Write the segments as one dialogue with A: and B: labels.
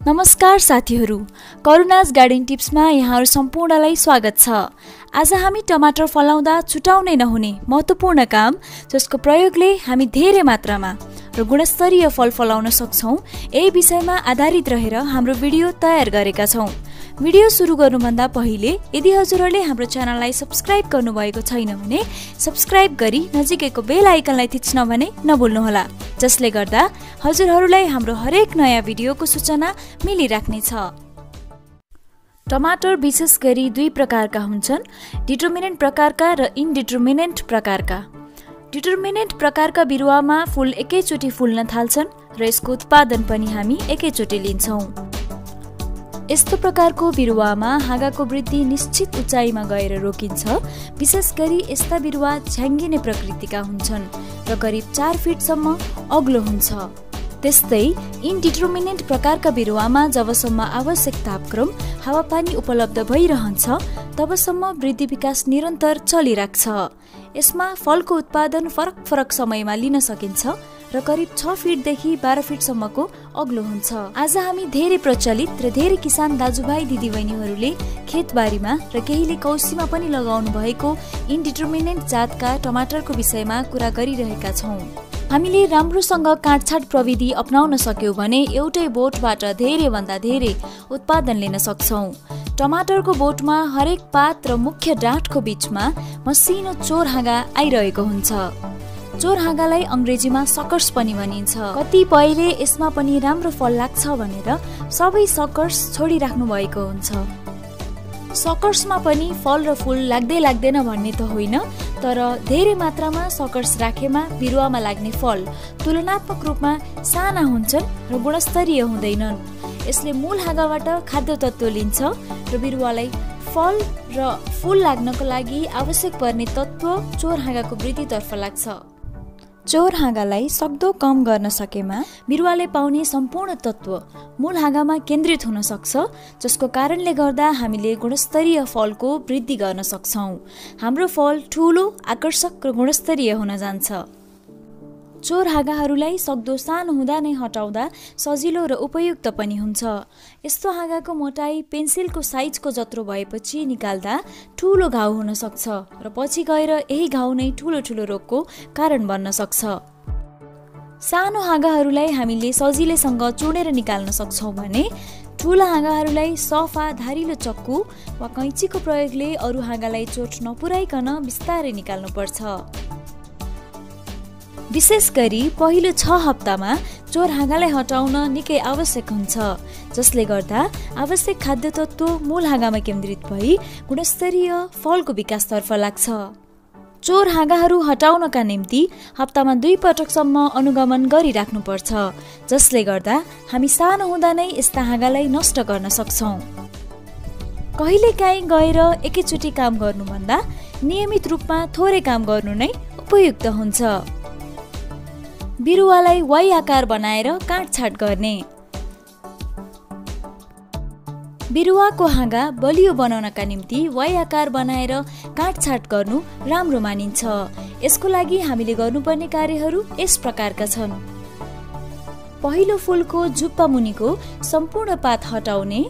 A: नमस्कार साथीहरू। करुणाज गार्डन टिप्समा यहाँहरू सम्पूर्णलाई स्वागत छ। आज हामी टमाटर फलाउँदा छुटाउनै नहुने महत्त्वपूर्ण काम जसको प्रयोगले हामी धेरै मात्रामा र गुणस्तरीय फल फलाउन सक्छौँ यही विषयमा आधारित रहेर हाम्रो भिडियो तयार गरेका छौँ। भिडियो सुरु गर्नुभन्दा पहिले यदि हजुरहरूले हाम्रो च्यानललाई सब्सक्राइब गर्नुभएको छैन भने सब्सक्राइब गरी नजिकैको बेल आइकनलाई थिच्न भने नभुल्नुहोला। जसले गर्दा हजुरहरूलाई हाम्रो हरेक नयाँ भिडियोको सूचना मिलिराख्नेछ। टमाटर विशेष गरी दुई प्रकारका हुन्छन् डिटर्मिनेन्ट प्रकारका र इनडिटर्मिनेन्ट प्रकारका। डिटर्मिनेन्ट प्रकारका बिरुवामा फुल एकैचोटि फुल्न थाल्छन् र यसको उत्पादन पनि हामी एकैचोटि लिन्छौँ। यस्तो प्रकारको बिरुवामा हाँगाको वृद्धि निश्चित उचाइमा गएर रोकिन्छ। विशेष गरी यस्ता बिरुवा झ्याङ्गिने प्रकृतिका हुन्छन् र करिब चार फिटसम्म अग्लो हुन्छ। त्यस्तै इनडिटर्मिनेन्ट प्रकारका बिरुवामा जबसम्म आवश्यक तापक्रम हावापानी उपलब्ध भइरहन्छ तबसम्म वृद्धि विकास निरन्तर चलिराख्छ। यसमा फलको उत्पादन फरक फरक समयमा लिन सकिन्छ र करिब छ फिटदेखि बाह्र फिटसम्मको अग्लो हुन्छ। आज हामी धेरै प्रचलित र धेरै किसान दाजुभाइ दिदीबहिनीहरूले खेतबारीमा र केहीले कौसीमा पनि लगाउनु भएको इनडिटर्मिनेन्ट जातका टमाटरको विषयमा कुरा गरिरहेका छौँ। हामीले राम्रोसँग काटछाट प्रविधि अप्नाउन सक्यौँ भने एउटै बोटबाट धेरैभन्दा धेरै उत्पादन लिन सक्छौँ। टमाटरको बोटमा हरेक पात र मुख्य डाँठको बिचमा मसिनो चोर हाँगा आइरहेको हुन्छ। चोर हाँगालाई अङ्ग्रेजीमा सकर्स पनि भनिन्छ। कतिपयले यसमा पनि राम्रो फल लाग्छ भनेर सबै सकर्स छोडिराख्नु भएको हुन्छ। सकर्समा पनि फल र फुल लाग्दै लाग्दैन भन्ने त होइन तर धेरै मात्रामा सकर्स राखेमा बिरुवामा लाग्ने फल तुलनात्मक रूपमा साना हुन्छन् र गुणस्तरीय हुँदैनन्। यसले मूल हाँगाबाट खाद्य तत्त्व लिन्छ र बिरुवालाई फल र फुल लाग्नको लागि आवश्यक पर्ने तत्त्व चोर हाँगाको वृद्धितर्फ लाग्छ। चोर हाँगालाई सक्दो कम गर्न सकेमा बिरुवाले पाउने सम्पूर्ण तत्त्व मूल हाँगामा केन्द्रित हुन सक्छ जसको कारणले गर्दा हामीले गुणस्तरीय फलको वृद्धि गर्न सक्छौँ। हाम्रो फल ठुलो आकर्षक र गुणस्तरीय हुन जान्छ। चोर हाँगाहरूलाई सक्दो सानो हुँदा नै हटाउँदा सजिलो र उपयुक्त पनि हुन्छ। यस्तो हाँगाको मोटाइ पेन्सिलको साइजको जत्रो भएपछि निकाल्दा ठुलो घाउ हुन सक्छ र पछि गएर यही घाउ नै ठुलो ठुलो रोगको कारण बन्न सक्छ। सानो हाँगाहरूलाई हामीले सजिलैसँग चुडेर निकाल्न सक्छौँ भने ठुला हाँगाहरूलाई सफा धारिलो चक्कु वा कैँचीको प्रयोगले अरू हाँगालाई चोट नपुर्याइकन बिस्तारै निकाल्नुपर्छ। विशेष गरी पहिलो छ हप्तामा चोर हाँगालाई हटाउन निकै आवश्यक हुन्छ जसले गर्दा आवश्यक खाद्य तत्त्व मूल हाँगामा केन्द्रित भई गुणस्तरीय फलको विकासतर्फ लाग्छ। चोर हाँगाहरू हटाउनका निम्ति हप्तामा दुई पटकसम्म अनुगमन गरिराख्नुपर्छ जसले गर्दा हामी सानो हुँदा नै यस्ता हाँगालाई नष्ट गर्न सक्छौँ। कहिलेकाहीँ गएर एकैचोटि काम गर्नुभन्दा नियमित रूपमा थोरै काम गर्नु नै उपयुक्त हुन्छ। बिरुवालाई वाइ आकार बनाएर काटछाट गर्ने। बिरुवाको हाँगा बलियो बनाउनका निम्ति वाइ आकार बनाएर काटछाट गर्नु राम्रो मानिन्छ। यसको लागि हामीले गर्नुपर्ने कार्यहरू यस प्रकारका छन्। पहिलो फुलको जुप्पा मुनिको सम्पूर्ण पात हटाउने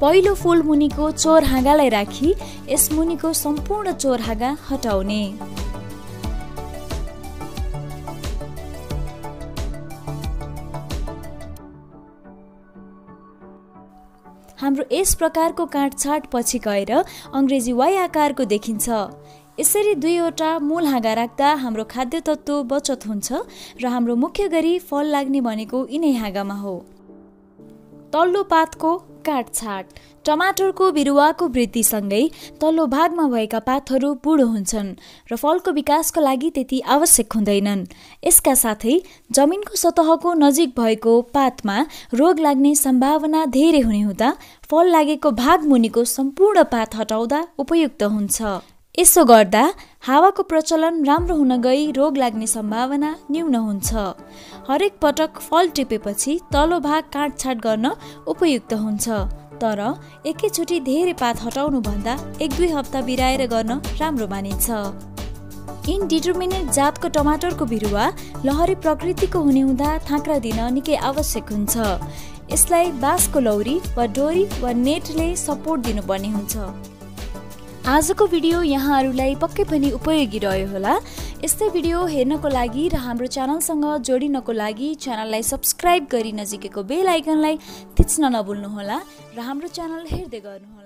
A: पहिलो फुल मुनिको चोर हाँगालाई राखी यस मुनिको सम्पूर्ण चोर हाँगा हटाउने। हाम्रो यस प्रकारको काटछाट पछि गएर अङ्ग्रेजी वाइ आकारको देखिन्छ। यसरी दुईवटा मूल हाँगा राख्दा हाम्रो खाद्य तत्त्व बचत हुन्छ र हाम्रो मुख्य गरी फल लाग्ने भनेको यिनै हाँगामा हो। तल्लो पातको काटछाट। टमाटरको बिरुवाको वृद्धिसँगै तल्लो भागमा भएका पातहरू बुढो हुन्छन् र फलको विकासको लागि त्यति आवश्यक हुँदैनन्। यसका साथै जमिनको सतहको नजिक भएको पातमा रोग लाग्ने सम्भावना धेरै हुने हुँदा फल लागेको भाग मुनिको सम्पूर्ण पात हटाउँदा उपयुक्त हुन्छ। यसो गर्दा हावाको प्रचलन राम्रो हुन गई रोग लाग्ने सम्भावना न्यून हुन्छ। हरेक पटक फल टिपेपछि तल्लो भाग काटछाट गर्न उपयुक्त हुन्छ तर एकैचोटि धेरै पात हटाउनुभन्दा एक दुई हप्ता बिराएर गर्न राम्रो मानिन्छ। इनडिटर्मिनेट जातको टमाटरको बिरुवा लहरी प्रकृतिको हुने हुँदा थाक्रा दिन निकै आवश्यक हुन्छ। यसलाई बाँसको लौरी वा डोरी वा नेटले सपोर्ट दिनुपर्ने हुन्छ। आजको भिडियो यहाँहरूलाई पक्कै पनि उपयोगी रह्यो होला। यस्तै भिडियो हेर्नको लागि र हाम्रो च्यानलसँग जोडिनको लागि च्यानललाई सब्सक्राइब गरी नजिकैको बेल आइकनलाई थिच्न नभुल्नुहोला र हाम्रो च्यानल हेर्दै गर्नुहोला।